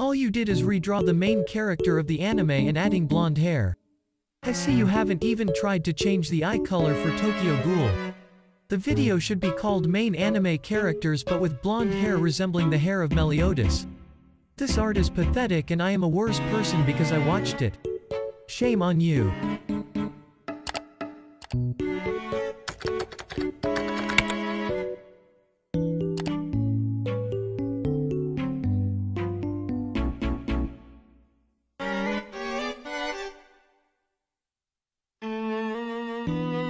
All you did is redraw the main character of the anime and adding blonde hair. I see you haven't even tried to change the eye color for Tokyo Ghoul. The video should be called main anime characters but with blonde hair resembling the hair of Meliodas. This art is pathetic and I am a worse person because I watched it. Shame on you. この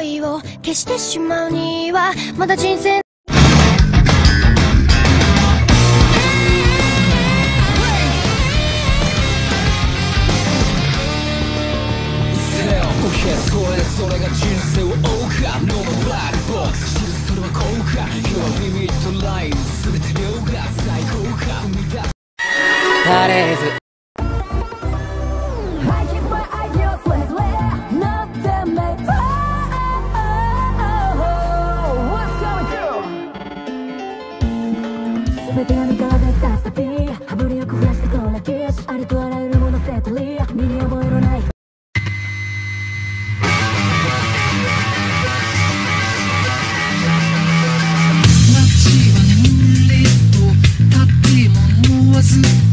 恋を消してしまうにはまだ人生それそれが人生をノーブラッボックスるそれは効果全て最高レーズ全てがぬかったサピー羽振りよく降してこなきありとあらゆるものセトリー。身に覚えのない。街は無理と建物はずっと